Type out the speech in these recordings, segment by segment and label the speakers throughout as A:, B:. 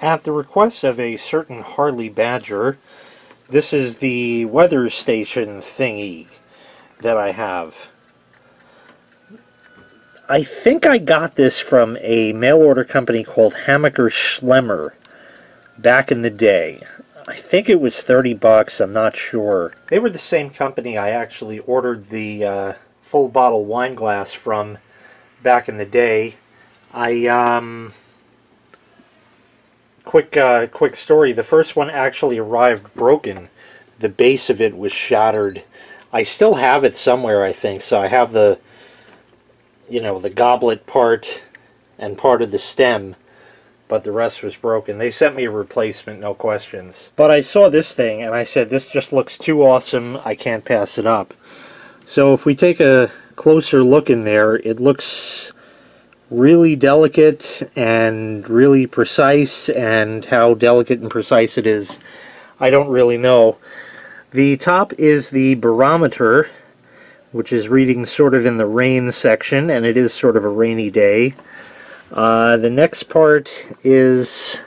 A: At the request of a certain Harley Badger, this is the weather station thingy that I have. I think I got this from a mail order company called Hammacher Schlemmer back in the day. I think it was 30 bucks, I'm not sure. They were the same company I actually ordered the uh, full bottle wine glass from back in the day. I, um, quick, uh, quick story. The first one actually arrived broken. The base of it was shattered. I still have it somewhere, I think. So I have the, you know, the goblet part and part of the stem but the rest was broken. They sent me a replacement, no questions. But I saw this thing, and I said, this just looks too awesome, I can't pass it up. So if we take a closer look in there, it looks really delicate and really precise, and how delicate and precise it is, I don't really know. The top is the barometer, which is reading sort of in the rain section, and it is sort of a rainy day. Uh, the next part is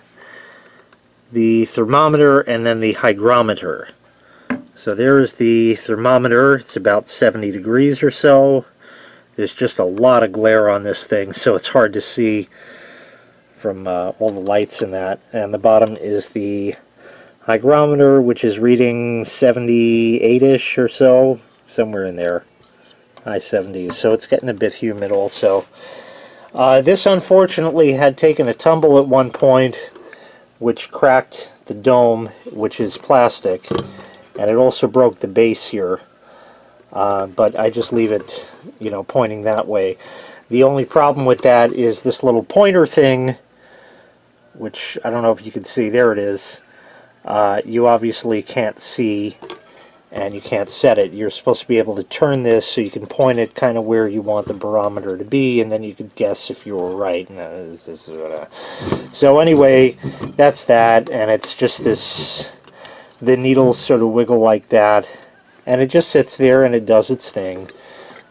A: the thermometer and then the hygrometer. So there's the thermometer. It's about 70 degrees or so. There's just a lot of glare on this thing, so it's hard to see from uh, all the lights in that. And the bottom is the hygrometer, which is reading 78-ish or so, somewhere in there. High 70s, so it's getting a bit humid also. Uh, this unfortunately had taken a tumble at one point which cracked the dome which is plastic and it also broke the base here uh, but I just leave it you know pointing that way the only problem with that is this little pointer thing which I don't know if you can see there it is uh, you obviously can't see and you can't set it. You're supposed to be able to turn this so you can point it kind of where you want the barometer to be, and then you can guess if you were right. So anyway, that's that, and it's just this, the needles sort of wiggle like that, and it just sits there and it does its thing.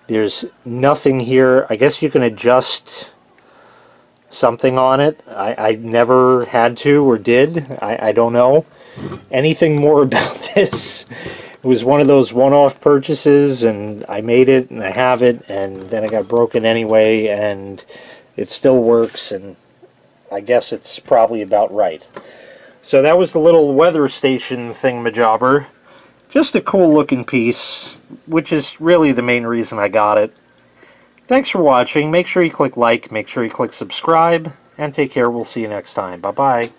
A: There's nothing here. I guess you can adjust something on it. I, I never had to or did. I, I don't know anything more about this it was one of those one-off purchases and I made it and I have it and then it got broken anyway and it still works and I guess it's probably about right. So that was the little weather station thing, thingamajobber. Just a cool looking piece, which is really the main reason I got it. Thanks for watching. Make sure you click like, make sure you click subscribe, and take care. We'll see you next time. Bye-bye.